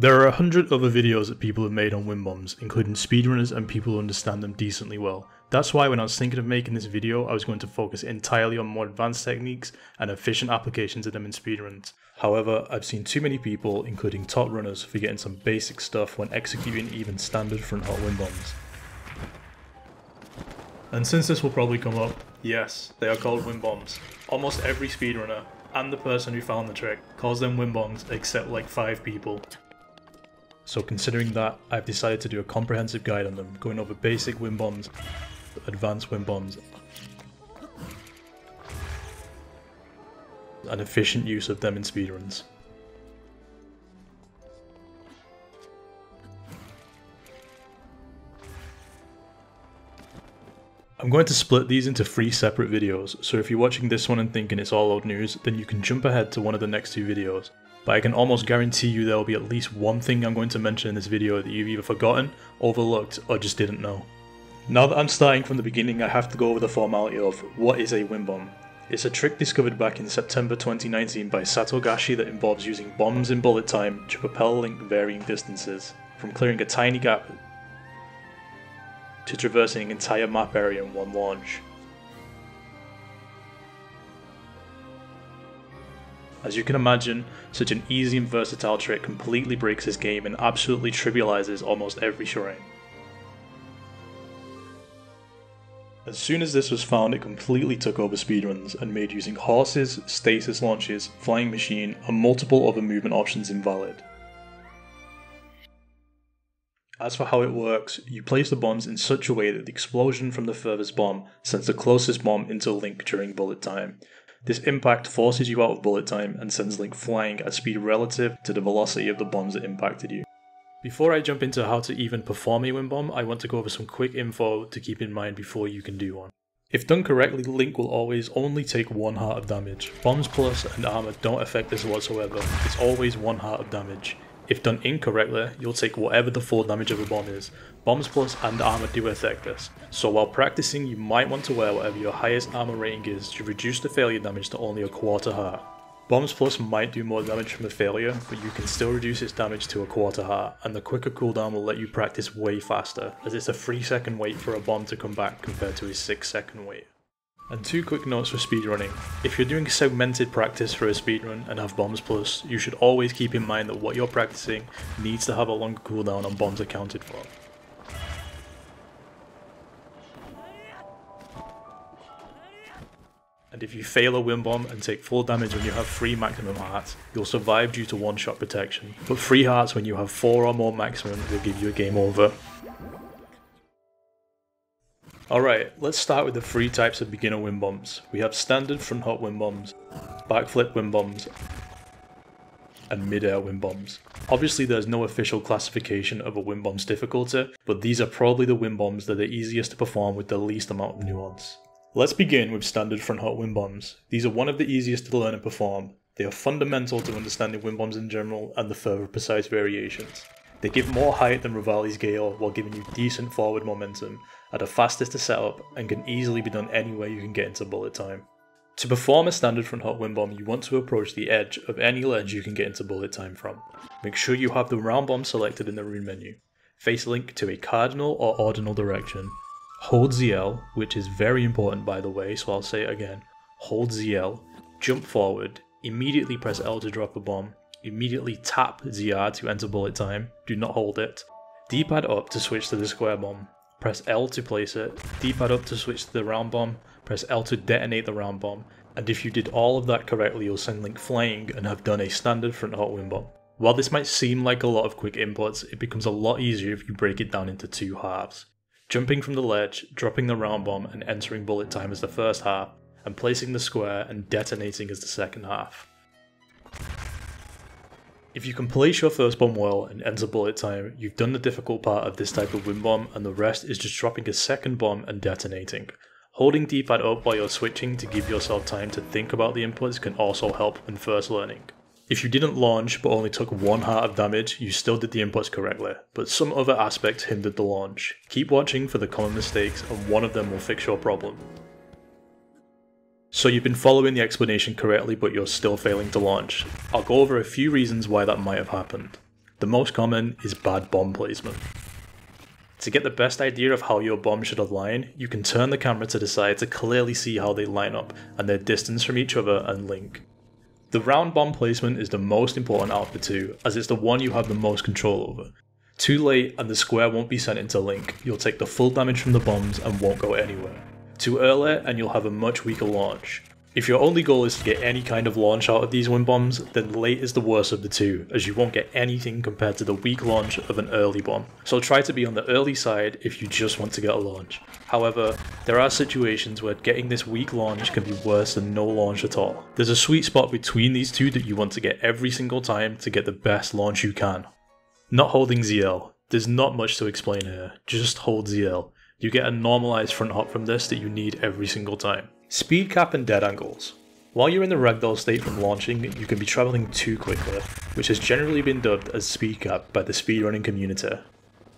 There are a hundred other videos that people have made on wind bombs, including speedrunners and people who understand them decently well. That's why when I was thinking of making this video, I was going to focus entirely on more advanced techniques and efficient applications of them in speedruns. However, I've seen too many people, including top runners, forgetting some basic stuff when executing even standard front hop wind bombs. And since this will probably come up, yes, they are called wind bombs. Almost every speedrunner, and the person who found the trick, calls them wind bombs except like 5 people. So considering that, I've decided to do a comprehensive guide on them, going over basic wind bombs, advanced wind bombs, and efficient use of them in speedruns. I'm going to split these into three separate videos, so if you're watching this one and thinking it's all old news, then you can jump ahead to one of the next two videos but I can almost guarantee you there will be at least one thing I'm going to mention in this video that you've either forgotten, overlooked, or just didn't know. Now that I'm starting from the beginning, I have to go over the formality of what is a wind bomb. It's a trick discovered back in September 2019 by Satogashi that involves using bombs in bullet time to propel Link varying distances, from clearing a tiny gap to traversing an entire map area in one launch. As you can imagine, such an easy and versatile trick completely breaks his game and absolutely trivializes almost every shrine. As soon as this was found, it completely took over speedruns and made using horses, stasis launches, flying machine, and multiple other movement options invalid. As for how it works, you place the bombs in such a way that the explosion from the furthest bomb sends the closest bomb into Link during bullet time, this impact forces you out of bullet time and sends Link flying at speed relative to the velocity of the bombs that impacted you. Before I jump into how to even perform a wind bomb, I want to go over some quick info to keep in mind before you can do one. If done correctly, Link will always only take one heart of damage. Bombs plus and armor don't affect this whatsoever, it's always one heart of damage. If done incorrectly, you'll take whatever the full damage of a bomb is. Bombs plus and armor do affect this, so while practicing you might want to wear whatever your highest armor rating is to reduce the failure damage to only a quarter heart. Bombs plus might do more damage from a failure, but you can still reduce its damage to a quarter heart, and the quicker cooldown will let you practice way faster, as it's a 3 second wait for a bomb to come back compared to a 6 second wait. And two quick notes for speedrunning. If you're doing segmented practice for a speedrun and have bombs plus, you should always keep in mind that what you're practicing needs to have a longer cooldown on bombs accounted for. And if you fail a wind bomb and take full damage when you have 3 maximum hearts, you'll survive due to one shot protection. But 3 hearts when you have 4 or more maximum will give you a game over. Alright, let's start with the three types of beginner wind bombs. We have standard front hop wind bombs, backflip wind bombs, and mid-air wind bombs. Obviously there's no official classification of a wind bomb's difficulty, but these are probably the wind bombs that are easiest to perform with the least amount of nuance. Let's begin with standard front hop wind bombs. These are one of the easiest to learn and perform. They are fundamental to understanding wind bombs in general and the further precise variations. They give more height than Revali's Gale while giving you decent forward momentum, are the fastest to set up, and can easily be done anywhere you can get into bullet time. To perform a standard front hop wind bomb, you want to approach the edge of any ledge you can get into bullet time from. Make sure you have the round bomb selected in the rune menu. Face link to a cardinal or ordinal direction. Hold ZL, which is very important by the way, so I'll say it again. Hold ZL, jump forward, immediately press L to drop a bomb, Immediately tap ZR to enter bullet time, do not hold it. D-pad up to switch to the square bomb, press L to place it, D-pad up to switch to the round bomb, press L to detonate the round bomb, and if you did all of that correctly you'll send Link flying and have done a standard front hop wind bomb. While this might seem like a lot of quick inputs, it becomes a lot easier if you break it down into two halves. Jumping from the ledge, dropping the round bomb and entering bullet time as the first half, and placing the square and detonating as the second half. If you can place your first bomb well and enter bullet time, you've done the difficult part of this type of wind bomb and the rest is just dropping a second bomb and detonating. Holding D-pad up while you're switching to give yourself time to think about the inputs can also help when first learning. If you didn't launch but only took one heart of damage, you still did the inputs correctly, but some other aspects hindered the launch. Keep watching for the common mistakes and one of them will fix your problem. So you've been following the explanation correctly but you're still failing to launch. I'll go over a few reasons why that might have happened. The most common is bad bomb placement. To get the best idea of how your bomb should align, you can turn the camera to the side to clearly see how they line up and their distance from each other and link. The round bomb placement is the most important out of the two, as it's the one you have the most control over. Too late and the square won't be sent into link, you'll take the full damage from the bombs and won't go anywhere. Too early and you'll have a much weaker launch. If your only goal is to get any kind of launch out of these wind bombs, then late is the worst of the two, as you won't get anything compared to the weak launch of an early bomb. So try to be on the early side if you just want to get a launch. However, there are situations where getting this weak launch can be worse than no launch at all. There's a sweet spot between these two that you want to get every single time to get the best launch you can. Not holding ZL. There's not much to explain here, just hold ZL. You get a normalized front hop from this that you need every single time. Speed cap and dead angles. While you're in the ragdoll state from launching, you can be travelling too quickly, which has generally been dubbed as speed cap by the speedrunning community.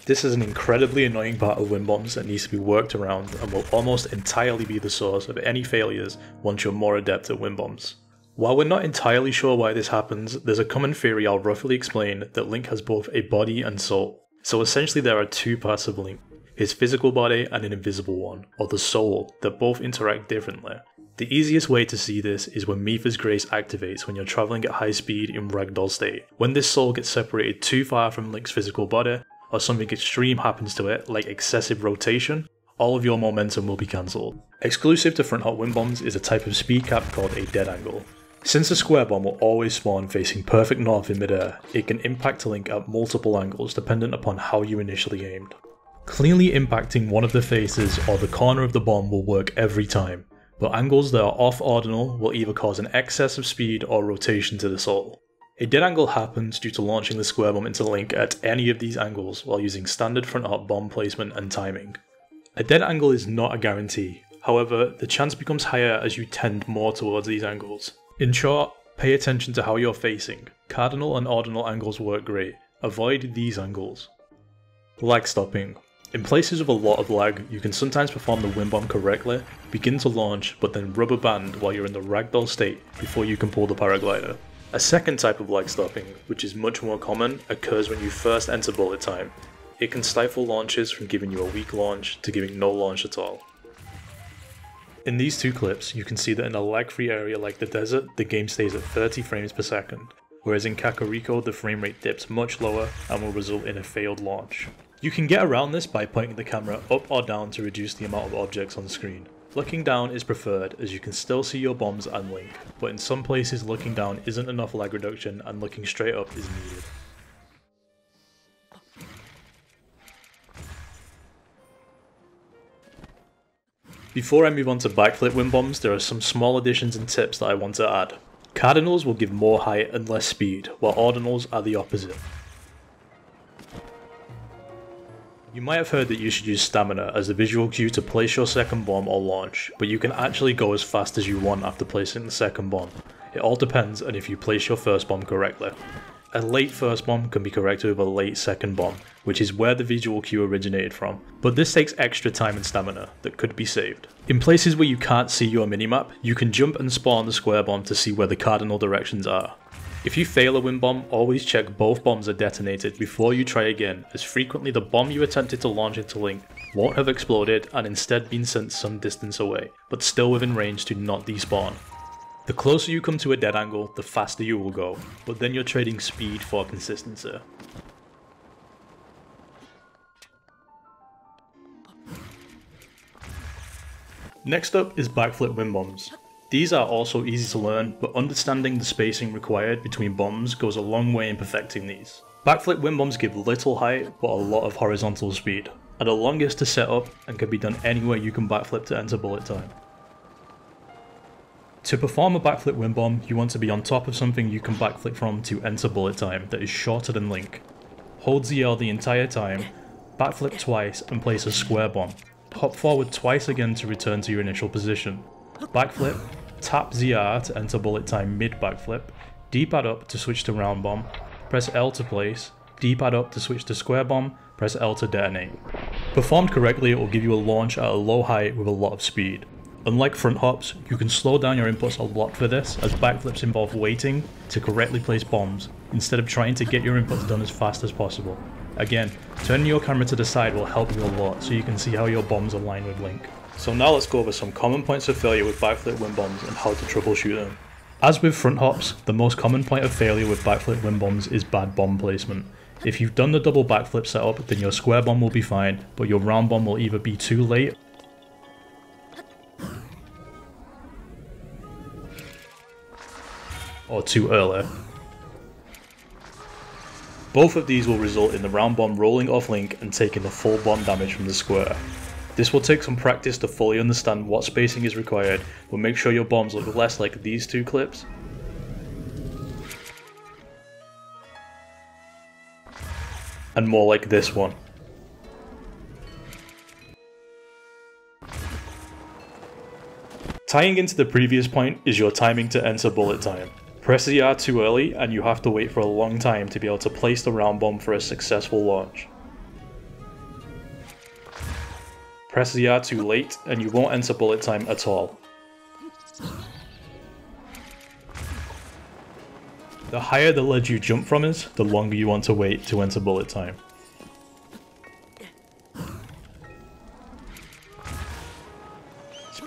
This is an incredibly annoying part of wind bombs that needs to be worked around and will almost entirely be the source of any failures once you're more adept at wind bombs. While we're not entirely sure why this happens, there's a common theory I'll roughly explain that Link has both a body and soul. So essentially there are two parts of Link, his physical body and an invisible one, or the soul, that both interact differently. The easiest way to see this is when Mipha's Grace activates when you're travelling at high speed in ragdoll state. When this soul gets separated too far from Link's physical body, or something extreme happens to it, like excessive rotation, all of your momentum will be cancelled. Exclusive to front hop wind bombs is a type of speed cap called a dead angle. Since a square bomb will always spawn facing perfect north in midair, it can impact link at multiple angles dependent upon how you initially aimed. Cleanly impacting one of the faces or the corner of the bomb will work every time, but angles that are off ordinal will either cause an excess of speed or rotation to the soul. A dead angle happens due to launching the square bomb into Link at any of these angles while using standard front hop bomb placement and timing. A dead angle is not a guarantee, however, the chance becomes higher as you tend more towards these angles. In short, pay attention to how you're facing. Cardinal and ordinal angles work great, avoid these angles. Lag stopping. In places with a lot of lag, you can sometimes perform the wind bomb correctly, begin to launch, but then rubber band while you're in the ragdoll state before you can pull the paraglider. A second type of lag stopping, which is much more common, occurs when you first enter bullet time. It can stifle launches from giving you a weak launch to giving no launch at all. In these two clips, you can see that in a lag-free area like the desert, the game stays at 30 frames per second, whereas in Kakariko the frame rate dips much lower and will result in a failed launch. You can get around this by pointing the camera up or down to reduce the amount of objects on screen. Looking down is preferred as you can still see your bombs and link, but in some places looking down isn't enough lag reduction and looking straight up is needed. Before I move on to backflip wind bombs, there are some small additions and tips that I want to add. Cardinals will give more height and less speed, while ordinals are the opposite. You might have heard that you should use stamina as the visual cue to place your second bomb or launch, but you can actually go as fast as you want after placing the second bomb. It all depends on if you place your first bomb correctly. A late first bomb can be corrected with a late second bomb, which is where the visual cue originated from, but this takes extra time and stamina that could be saved. In places where you can't see your minimap, you can jump and spawn the square bomb to see where the cardinal directions are. If you fail a wind bomb, always check both bombs are detonated before you try again, as frequently the bomb you attempted to launch into Link won't have exploded and instead been sent some distance away, but still within range to not despawn. The closer you come to a dead angle, the faster you will go, but then you're trading speed for consistency. Next up is backflip wind bombs. These are also easy to learn, but understanding the spacing required between bombs goes a long way in perfecting these. Backflip wind bombs give little height, but a lot of horizontal speed, are the longest to set up and can be done anywhere you can backflip to enter bullet time. To perform a backflip wind bomb, you want to be on top of something you can backflip from to enter bullet time that is shorter than Link. Hold ZL the entire time, backflip twice and place a square bomb. Hop forward twice again to return to your initial position. Backflip, Tap ZR to enter bullet time mid backflip, D-pad up to switch to round bomb, press L to place, D-pad up to switch to square bomb, press L to detonate. Performed correctly it will give you a launch at a low height with a lot of speed. Unlike front hops, you can slow down your inputs a lot for this, as backflips involve waiting to correctly place bombs, instead of trying to get your inputs done as fast as possible. Again, turning your camera to the side will help you a lot, so you can see how your bombs align with Link. So now let's go over some common points of failure with backflip wind bombs and how to troubleshoot them. As with front hops, the most common point of failure with backflip wind bombs is bad bomb placement. If you've done the double backflip setup, then your square bomb will be fine, but your round bomb will either be too late or too early. Both of these will result in the round bomb rolling off Link and taking the full bomb damage from the square. This will take some practice to fully understand what spacing is required, but make sure your bombs look less like these two clips and more like this one. Tying into the previous point is your timing to enter bullet time. Press the R too early and you have to wait for a long time to be able to place the round bomb for a successful launch. Press the R too late and you won't enter bullet time at all. The higher the ledge you jump from is, the longer you want to wait to enter bullet time.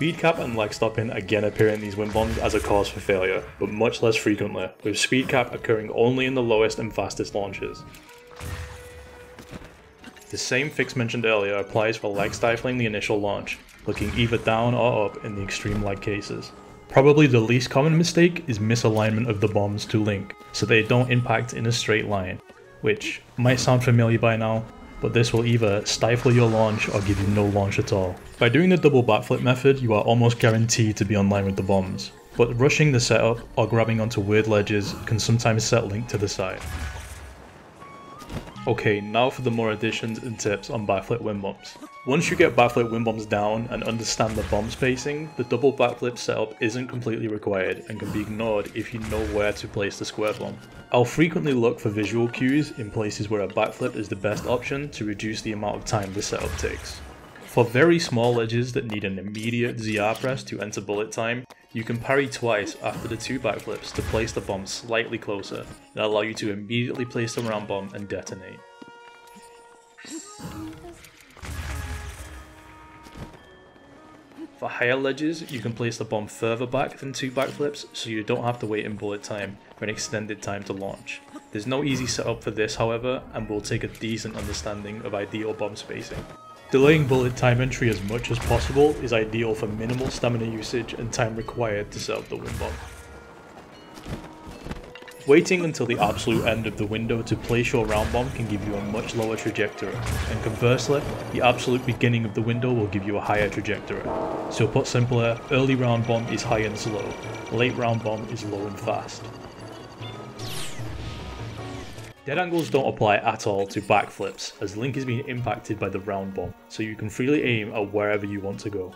Speed cap and lag stopping again appear in these wind bombs as a cause for failure, but much less frequently, with speed cap occurring only in the lowest and fastest launches. The same fix mentioned earlier applies for lag stifling the initial launch, looking either down or up in the extreme lag cases. Probably the least common mistake is misalignment of the bombs to link, so they don't impact in a straight line, which might sound familiar by now, but this will either stifle your launch or give you no launch at all. By doing the double backflip method, you are almost guaranteed to be online with the bombs, but rushing the setup or grabbing onto weird ledges can sometimes set Link to the side. Okay, now for the more additions and tips on backflip wind bombs. Once you get backflip wind bombs down and understand the bomb spacing, the double backflip setup isn't completely required and can be ignored if you know where to place the square bomb. I'll frequently look for visual cues in places where a backflip is the best option to reduce the amount of time the setup takes. For very small ledges that need an immediate ZR press to enter bullet time, you can parry twice after the two backflips to place the bomb slightly closer and allow you to immediately place the round bomb and detonate. For higher ledges, you can place the bomb further back than two backflips so you don't have to wait in bullet time for an extended time to launch. There's no easy setup for this however, and will take a decent understanding of ideal bomb spacing. Delaying bullet time entry as much as possible is ideal for minimal stamina usage and time required to set up the wind bomb. Waiting until the absolute end of the window to place your round bomb can give you a much lower trajectory, and conversely, the absolute beginning of the window will give you a higher trajectory. So put simpler, early round bomb is high and slow, late round bomb is low and fast. Dead angles don't apply at all to backflips, as Link is being impacted by the round bomb, so you can freely aim at wherever you want to go.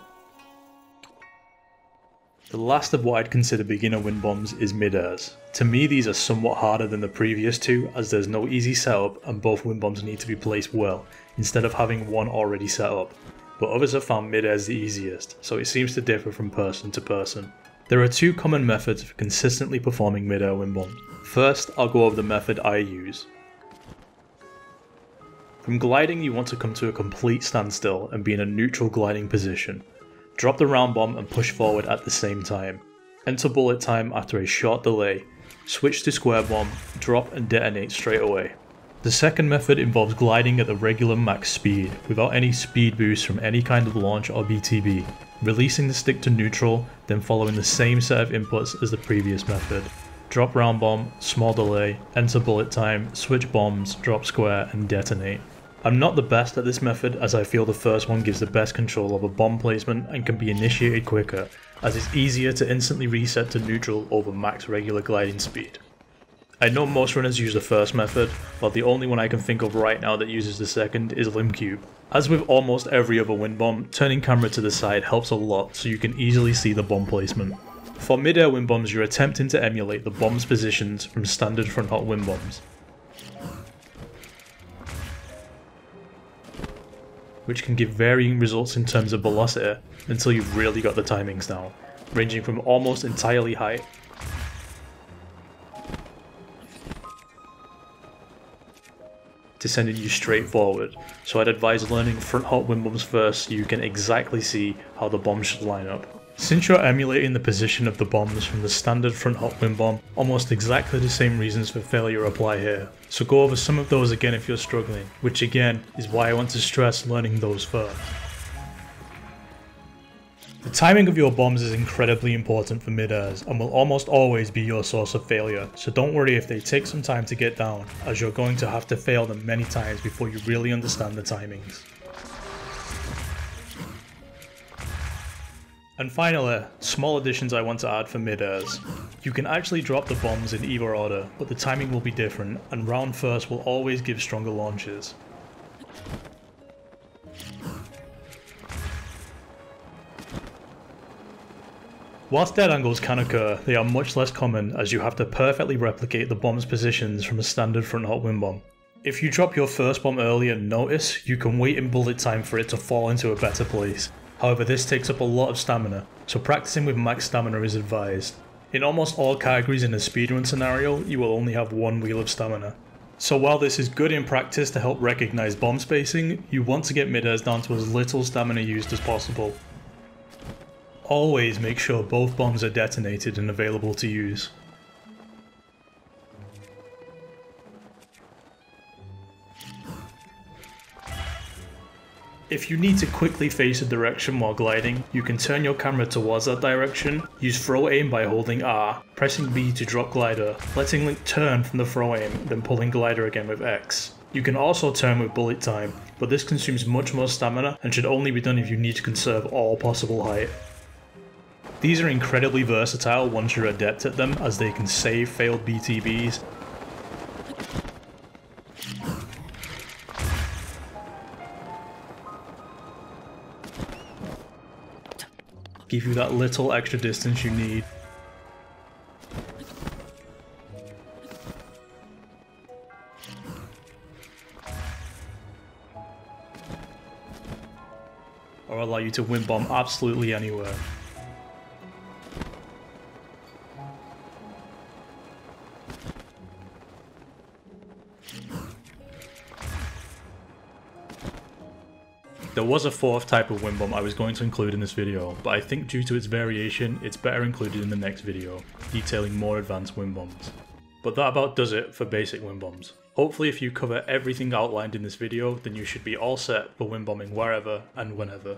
The last of what I'd consider beginner wind bombs is mid-airs. To me these are somewhat harder than the previous two as there's no easy setup and both wind bombs need to be placed well, instead of having one already set up. But others have found mid-airs the easiest, so it seems to differ from person to person. There are two common methods for consistently performing mid-air wind bombs. First, I'll go over the method I use. From gliding, you want to come to a complete standstill and be in a neutral gliding position. Drop the round bomb and push forward at the same time. Enter bullet time after a short delay. Switch to square bomb, drop and detonate straight away. The second method involves gliding at the regular max speed, without any speed boost from any kind of launch or BTB, releasing the stick to neutral, then following the same set of inputs as the previous method drop round bomb, small delay, enter bullet time, switch bombs, drop square, and detonate. I'm not the best at this method as I feel the first one gives the best control over bomb placement and can be initiated quicker, as it's easier to instantly reset to neutral over max regular gliding speed. I know most runners use the first method, but the only one I can think of right now that uses the second is Limcube. As with almost every other wind bomb, turning camera to the side helps a lot so you can easily see the bomb placement. For mid-air wind bombs, you're attempting to emulate the bomb's positions from standard front-hop wind bombs. which can give varying results in terms of velocity until you've really got the timings down, ranging from almost entirely height to sending you straight forward. So I'd advise learning front hop wind bombs first so you can exactly see how the bombs should line up. Since you're emulating the position of the bombs from the standard front hop wind bomb, almost exactly the same reasons for failure apply here. So go over some of those again if you're struggling, which again is why I want to stress learning those first. The timing of your bombs is incredibly important for mid-airs and will almost always be your source of failure, so don't worry if they take some time to get down, as you're going to have to fail them many times before you really understand the timings. And finally, small additions I want to add for mid-airs. You can actually drop the bombs in either order, but the timing will be different, and round first will always give stronger launches. Whilst dead angles can occur, they are much less common as you have to perfectly replicate the bomb's positions from a standard front hop wind bomb. If you drop your first bomb early and notice, you can wait in bullet time for it to fall into a better place, However, this takes up a lot of stamina, so practicing with max stamina is advised. In almost all categories in a speedrun scenario, you will only have one wheel of stamina. So while this is good in practice to help recognize bomb spacing, you want to get mid-airs down to as little stamina used as possible. Always make sure both bombs are detonated and available to use. If you need to quickly face a direction while gliding, you can turn your camera towards that direction, use throw aim by holding R, pressing B to drop glider, letting Link turn from the throw aim, then pulling glider again with X. You can also turn with bullet time, but this consumes much more stamina and should only be done if you need to conserve all possible height. These are incredibly versatile once you're adept at them as they can save failed BTBs give you that little extra distance you need. Or allow you to wind bomb absolutely anywhere. There was a fourth type of wind bomb I was going to include in this video, but I think due to its variation, it's better included in the next video, detailing more advanced wind bombs. But that about does it for basic wind bombs. Hopefully if you cover everything outlined in this video, then you should be all set for wind bombing wherever and whenever.